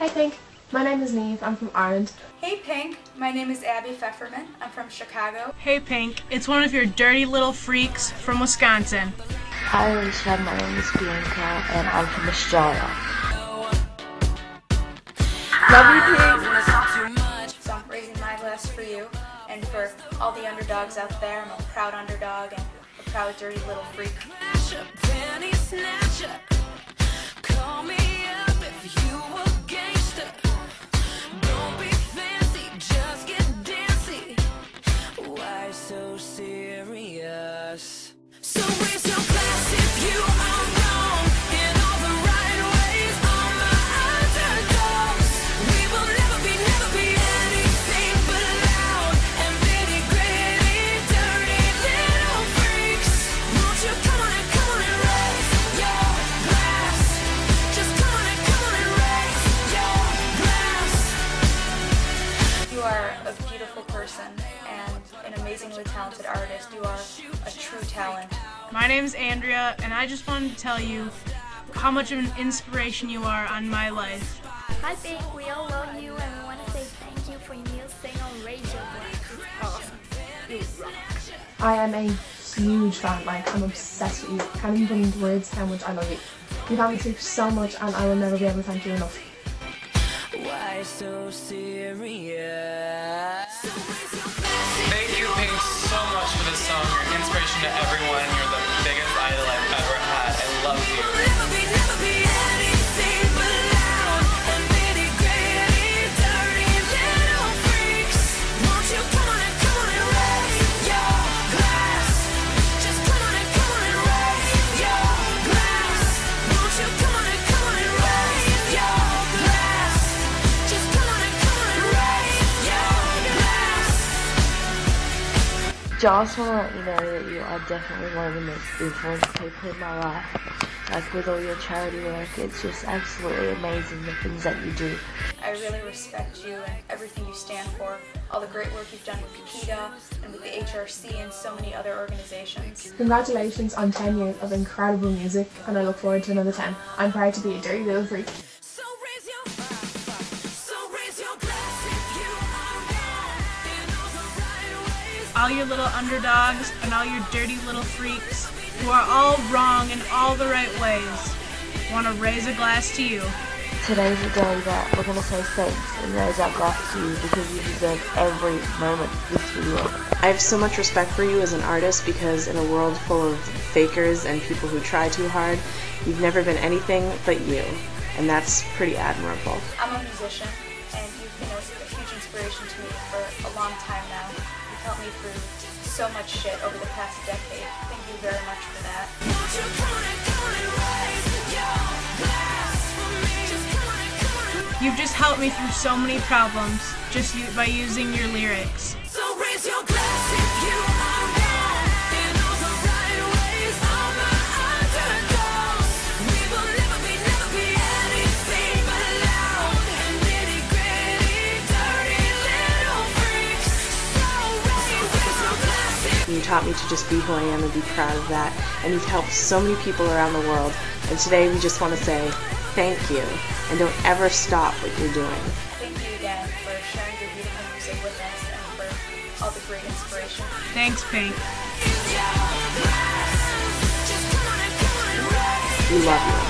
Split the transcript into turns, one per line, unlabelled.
Hey Pink, my name is Niamh, I'm from Ireland.
Hey Pink, my name is Abby Feferman. I'm from Chicago.
Hey Pink, it's one of your dirty little freaks from Wisconsin.
Hi Alecia, my name is Bianca and I'm from Australia.
Love you Pink!
So I'm raising my glass for you and for all the underdogs out there. I'm a proud underdog and a proud dirty little freak.
And
an amazingly talented artist. You are a true talent.
My name is Andrea, and I just wanted to tell you how much of an inspiration you are on my life.
Hi Pink, we all love you and we want to say thank you for your new thing on Radio Glass. Awesome. You rock.
I am a huge fan, like I'm obsessed with you. Can't even put into words how much I love you. You've helped me through so much and I will never be able to thank you enough.
Why so serious?
Thank you, Pink, so much for this song. You're an inspiration to everyone. You're the biggest idol I've ever had. I love you.
Just
want to let you know that you are definitely one of the most influential people in my life. Like with all your charity work, it's just absolutely amazing the things that you do.
I really respect you and everything you stand for, all the great work you've done with PETA and with the HRC and so many other organizations.
Congratulations on 10 years of incredible music and I look forward to another 10. I'm proud to be a dirty little freak.
All
your little underdogs and all your dirty little freaks who are all wrong in all the right ways. Want to raise a glass to you.
Today's the day that we're going to say thanks and raise our glass to you because you deserve every moment this video.
I have so much respect for you as an artist because in a world full of fakers and people who try too hard, you've never been anything but you. And that's pretty admirable.
I'm a musician and you've been a, a huge inspiration to me for a long time now. You've helped me through so much shit over the past decade. Thank you very much for that.
You come on and come on and raise your glass for me? Just come on and come on and
You've just helped me through so many problems just by using your lyrics.
So
taught me to just be who I am and be proud of that. And you've helped so many people around the world. And today we just want to say thank you. And don't ever stop what you're doing.
Thank you again for sharing your beautiful music with us and for all the great inspiration.
Thanks, Pink.
just come on and come on and raise
We love you.